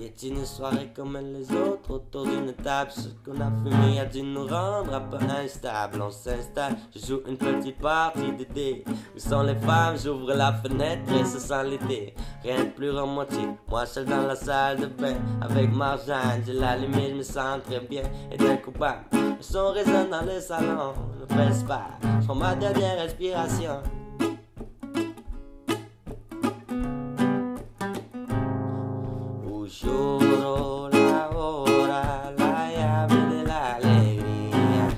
C'est une soirée comme les autres autour d'une table. Ce qu'on a fumé a dû nous rendre un peu instable. On s'installe, je joue une petite partie de dé. Où sont les femmes? J'ouvre la fenêtre et ce sent l'été. Rien de plus romantique. Moi seul dans la salle de bain avec Marjane. J'ai la lumière, je me sens très bien et d'un coupable. Le son résonne dans le salon. Ne presse pas, je prends ma dernière respiration. Lloro la hora, la llave de la alegría.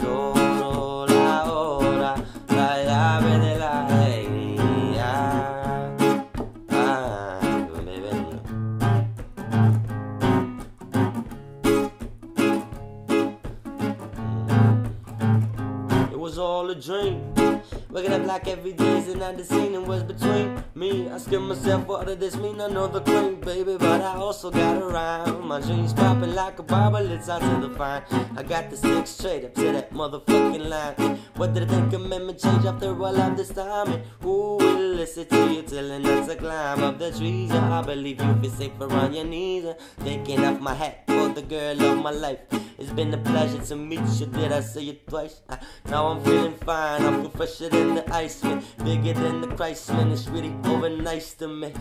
Lloro la hora, la llave de la alegría. Ah, Ay, bebé. It was all a dream. Waking up like every day's another scene and what's between me. I Asking myself, what did this mean? I know the queen, baby, but I also got a rhyme. My dreams popping like a bubble, it's hard to define. I got the stick straight up to that motherfucking line. What did I think amendment change after all of this time? Who will listen to you telling us to climb up the trees? I believe you feel safer on your knees. Taking off my hat for the girl of my life. It's been a pleasure to meet you. Did I say it twice? Ah, now I'm feeling fine. I feel fresher than the ice man, bigger than the Christ man. It's really over nice to me.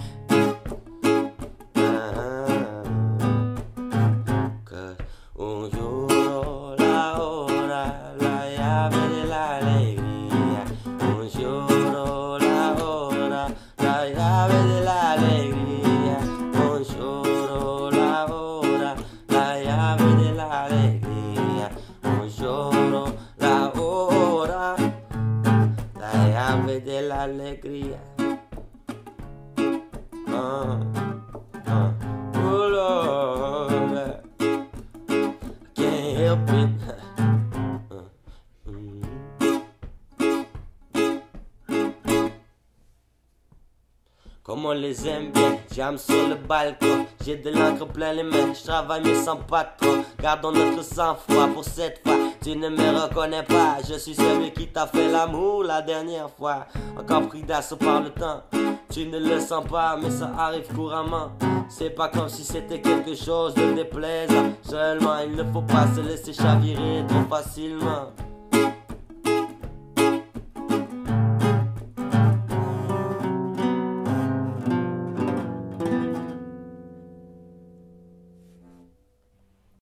La alegría. Lloro la hora, la llave de la alegría. Llave de la alegría. Lord, I can't help it. Comme on les aime bien, j'aime sur le balcon. J'ai de l'encre plein les mains, je travaille mais sans patron. Gardons notre sang-froid pour cette fois. Tu ne me reconnais pas, je suis celui qui t'a fait l'amour la dernière fois. Encore pris d'assaut par le temps. Tu ne le sens pas, mais ça arrive couramment. C'est pas comme si c'était quelque chose de déplaisant. Seulement, il ne faut pas se laisser chavirer trop facilement.